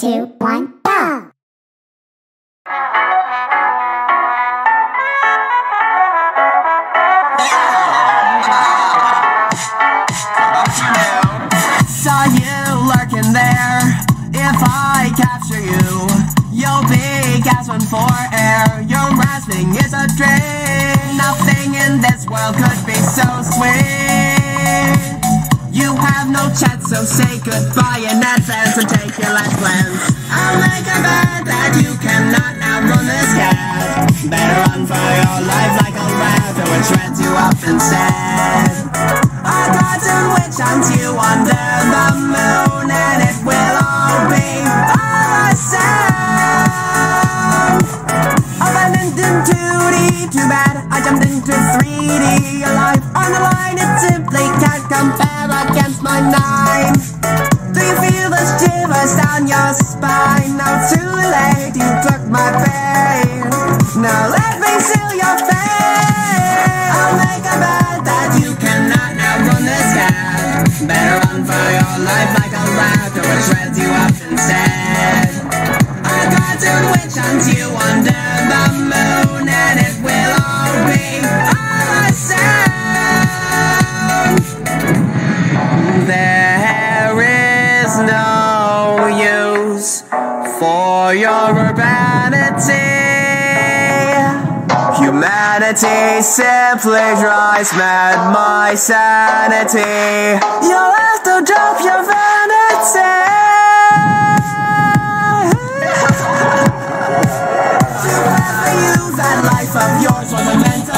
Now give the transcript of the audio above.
Two, one, go! Saw you lurking there. If I capture you, you'll be gasping for air. Your grasping is a dream. Nothing in this world could be so sweet. You have no chance, so say goodbye in advance and take your last glance. I'll make a bet that you cannot outrun this cat. Better run for your life like a rat, or it shreds you up instead. A dozen witch hunts you under the moon, and it will all be the same. I went into 2D, too bad I jumped into 3D. Too late, you took my pain. Now let me seal your fate. I'll make a bet that you cannot outrun this cat. Better run for your life like a rat, or it shreds you up your urbanity. Humanity simply drives mad my sanity. You'll have to drop your vanity. that life of yours was a mental